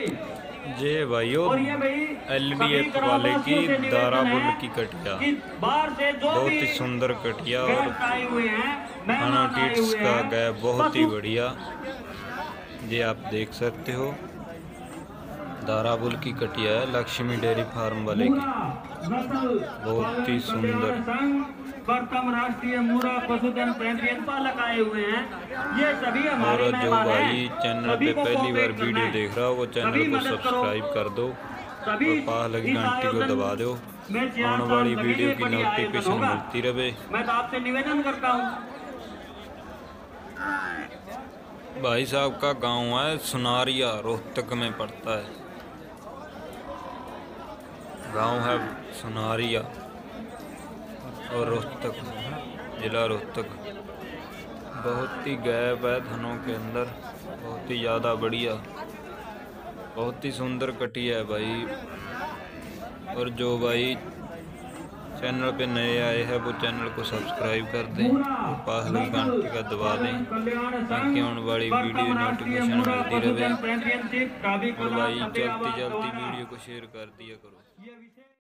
जे भाइयों L B F वाले की दारा बुल दाराबुल की कटिया बहुत ही सुंदर कटिया और खाना टीट्स का गैप गया बहुत ही बढ़िया। ये आप देख सकते हो दारा बुल की कटिया है लक्ष्मी डेयरी फार्म वाले की। बहुत ही सुंदर। प्रथम राष्ट्रीय मूरा पशुधन चैंपियन पालक आए हुए हैं। ये सभी हमारे जो भाई चैनल पे पहली बार वीडियो देख रहा हो वो चैनल को सब्सक्राइब कर दो और पास लगी घंटी को दबा दो। आने वाली वीडियो की नोटिफिकेशन मिलती रहे। मैं तो आपसे निवेदन करता हूँ। भाई साहब का गाँव है सुनारिया रोहतक में पड़ता है। गाँव है सुनारिया, और रोहतक जिला रोहतक। बहुत ही गैप है धनों के अंदर, बहुत ही ज़्यादा बढ़िया। बहुत ही सुंदर कटिया है भाई। और जो भाई चैनल पे नए आए हैं, वो चैनल को सब्सक्राइब कर दें, और पास घंटी का दबा दें, ताकि आने वाली वीडियो नोटिफिकेशन मिलती रहे। और भाई चलती चलती वीडियो को शेयर कर दिया करो।